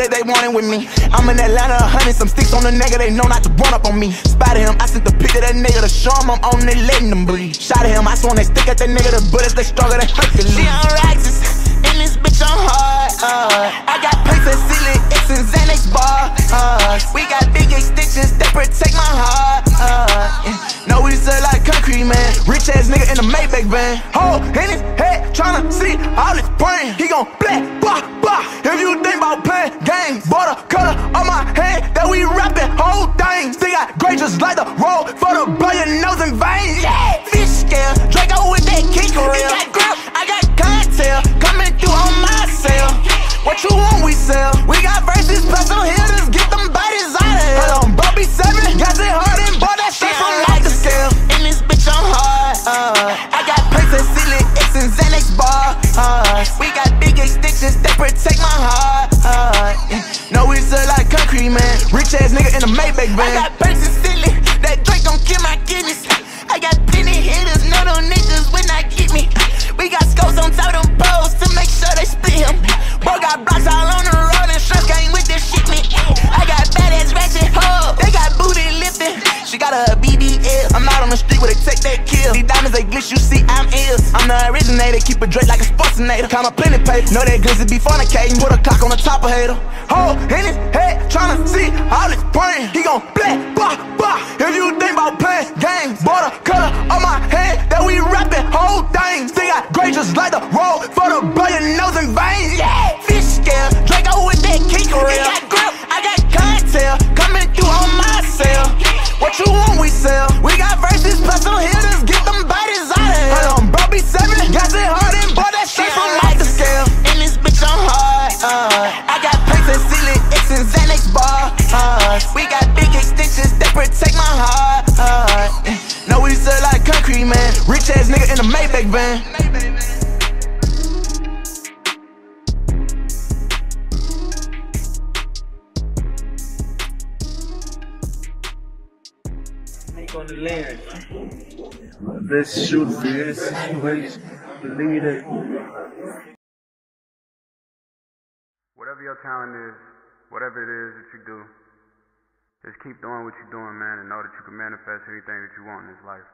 they wanted with me. I'm in Atlanta, hunting some sticks on the nigga, they know not to run up on me. Spotted him, I sent the pic of that nigga to show him I'm on it, letting them breathe. Shot at him, I swung they stick at that nigga, the bullets they stronger than Hercules. She on Raxus, in this bitch I'm hard. Uh, I got places, silly X and Xanax bar. Uh, we got big extensions that protect my heart. Uh. No, we sell like concrete, man. Rich ass nigga in the Maybach van. Hole in his head, tryna see all his brain. He gon' black, bah, border color on my hand, that we rapping whole thing. Still got great just like the road for the blood your nose and veins. Yeah, fish scale, Draco with that kick reel. He got grip, I got cocktail coming through on my cell. What you want, we sell. We got verses, special hitters, get them bodies out of here. Hold on, Bobby 7, got it hard and bought that shit from like the scale. In this bitch, I'm hard. Uh, I got places, silly X and Xanax bar. Uh, we got big extensions that protect my heart. Concrete, man. Rich ass nigga in a Maybach van. I got places, silly. That Drake gon' kill my kidneys. I got plenty hitters, no them niggas when I get me. We got scopes on top of them poles to make sure they split him. Bro got blocks all on the road and stress game with this shit me. I got badass ratchet hoes, they got booty lifting. She got a BBL. I'm out on the street where they take that kill. These diamonds they glitch, you see I'm ill. I'm the originator, keep a Drake like a sportsinator. Count my plenty paper, know that glizzy be fornicating. Put a clock on the top of hater. Hole in his head, tryna see all his brain. He gon' black, bah, bah. If you think about playing games, border color on my hand, that we rapping whole thing. Still got great just like the road for the blood your nose and veins. Yeah, fish scale, Draco with that kick reel. Got grip, I got cocktail coming through on my cell. What you want, we sell. We got verses, special hitters, get them bodies Uh, we got big extensions that protect my heart. Yeah. no, we sell like concrete, man. Rich ass nigga in a Maybach van. Snake on the land. Best shooter for any situation. Believe it. Whatever your talent is, whatever it is that you do, just keep doing what you're doing, man, and know that you can manifest anything that you want in this life.